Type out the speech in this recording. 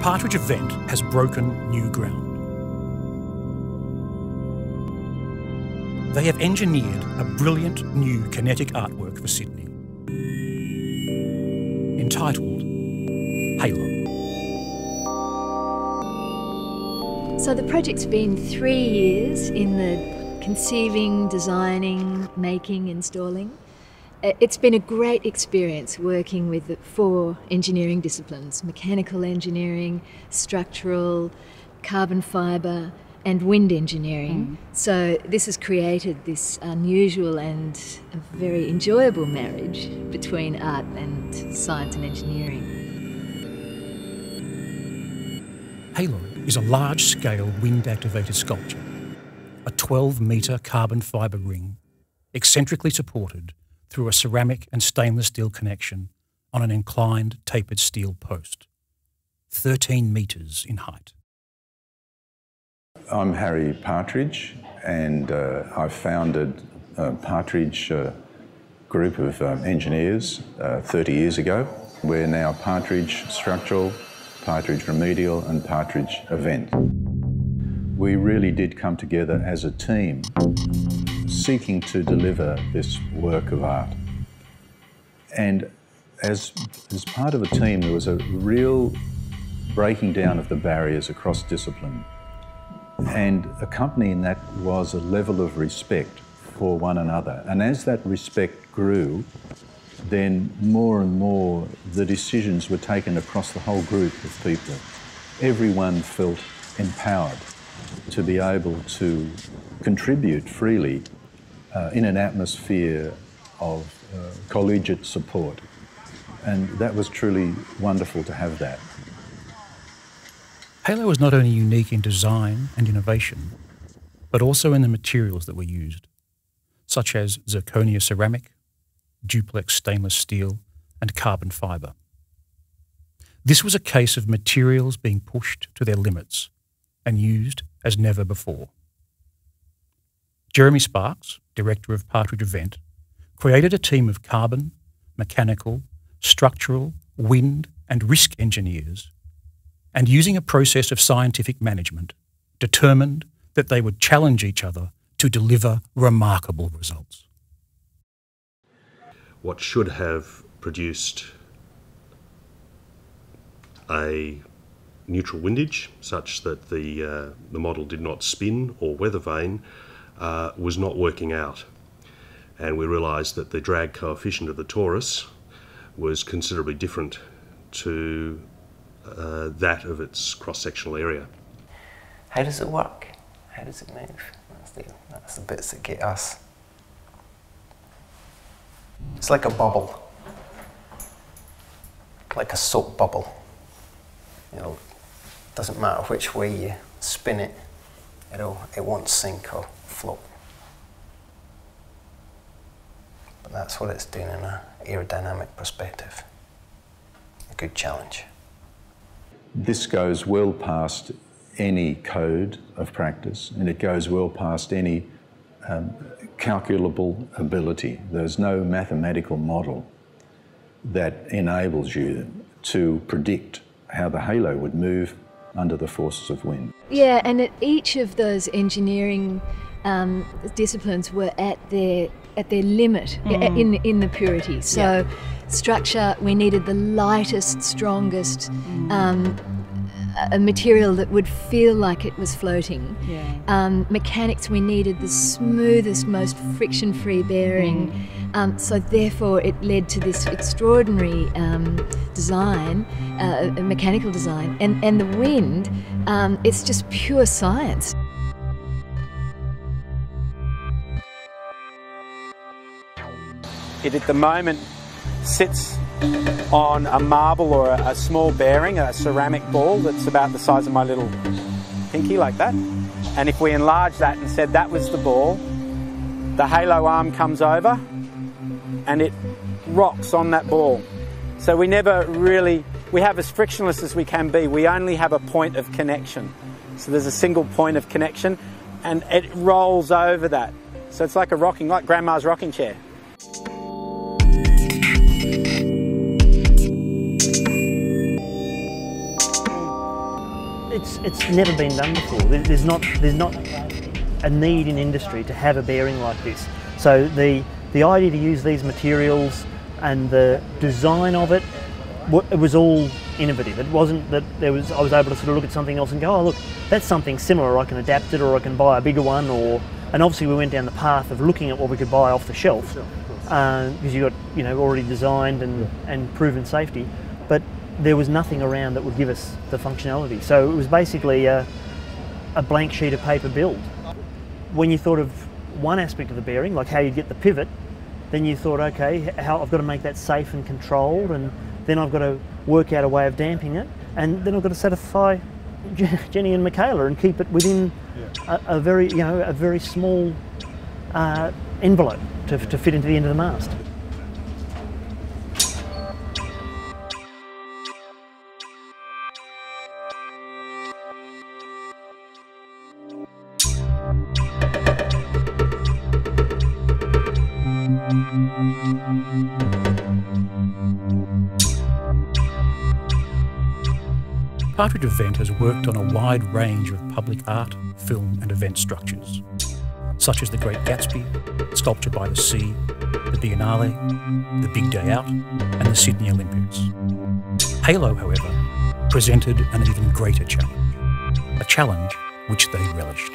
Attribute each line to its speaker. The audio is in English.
Speaker 1: Partridge Event has broken new ground. They have engineered a brilliant new kinetic artwork for Sydney entitled Halo.
Speaker 2: So the project's been three years in the conceiving, designing, making, installing. Uh, It's been a great experience working with the four engineering disciplines mechanical engineering, structural, carbon fibre, and wind engineering. So, this has created this unusual and very enjoyable marriage between art and science and engineering.
Speaker 1: Halo is a large scale wind activated sculpture, a 12 metre carbon fibre ring, eccentrically supported through a ceramic and stainless steel connection on an inclined tapered steel post, 13 metres in height.
Speaker 3: I'm Harry Partridge, and uh, I founded a Partridge uh, group of um, engineers uh, 30 years ago. We're now Partridge Structural, Partridge Remedial, and Partridge Event. We really did come together as a team, seeking to deliver this work of art. And as, as part of a team, there was a real breaking down of the barriers across discipline. And accompanying that was a level of respect for one another. And as that respect grew, then more and more the decisions were taken across the whole group of people. Everyone felt empowered to be able to contribute freely uh, in an atmosphere of uh, collegiate support. And that was truly wonderful to have that.
Speaker 1: Halo was not only unique in design and innovation, but also in the materials that were used, such as zirconia ceramic, duplex stainless steel, and carbon fibre. This was a case of materials being pushed to their limits and used as never before. Jeremy Sparks, director of Partridge Event, created a team of carbon, mechanical, structural, wind, and risk engineers and using a process of scientific management, determined that they would challenge each other to deliver remarkable results.
Speaker 4: what should have produced a neutral windage such that the, uh, the model did not spin or weather vane uh, was not working out. And we realised that the drag coefficient of the torus was considerably different to uh, that of its cross sectional area.
Speaker 5: How does it work? How does it move? That's the, that's the bits that get us. It's like a bubble, like a soap bubble. You know, doesn't matter which way you spin it, it'll, it won't sink or float. But that's what it's doing in an aerodynamic perspective. A good challenge.
Speaker 3: This goes well past any code of practice and it goes well past any um, calculable ability. There's no mathematical model that enables you to predict how the halo would move under the forces of wind.
Speaker 2: Yeah, and at each of those engineering um, disciplines were at their at their limit i- in in the purity. So, structure we needed the lightest, strongest. Um, a material that would feel like it was floating. Um, mechanics, we needed the smoothest, most friction free bearing. Um, so, therefore, it led to this extraordinary um, design, uh, a mechanical design. And, and the wind, um, it's just pure science.
Speaker 6: It at the moment sits on a marble or a, a small bearing, a ceramic ball that's about the size of my little pinky, like that. And if we enlarge that and said that was the ball, the halo arm comes over and it rocks on that ball. So we never really, we have as frictionless as we can be. We only have a point of connection. So there's a single point of connection and it rolls over that. So it's like a rocking, like grandma's rocking chair.
Speaker 7: It's never been done before. There's not there's not a need in industry to have a bearing like this. So the the idea to use these materials and the design of it, it was all innovative. It wasn't that there was I was able to sort of look at something else and go, oh look, that's something similar. I can adapt it, or I can buy a bigger one, or and obviously we went down the path of looking at what we could buy off the shelf because uh, you got you know already designed and, and proven safety, but there was nothing around that would give us the functionality. So it was basically a, a blank sheet of paper build. When you thought of one aspect of the bearing, like how you'd get the pivot, then you thought, okay, how I've got to make that safe and controlled, and then I've got to work out a way of damping it, and then I've got to satisfy Jenny and Michaela and keep it within a, a very, you know, a very small uh, envelope to, to fit into the end of the mast.
Speaker 1: Partridge Event has worked on a wide range of public art, film and event structures, such as the Great Gatsby, Sculpture by the Sea, the Biennale, the Big Day Out and the Sydney Olympics. Halo, however, presented an even greater challenge, a challenge which they relished.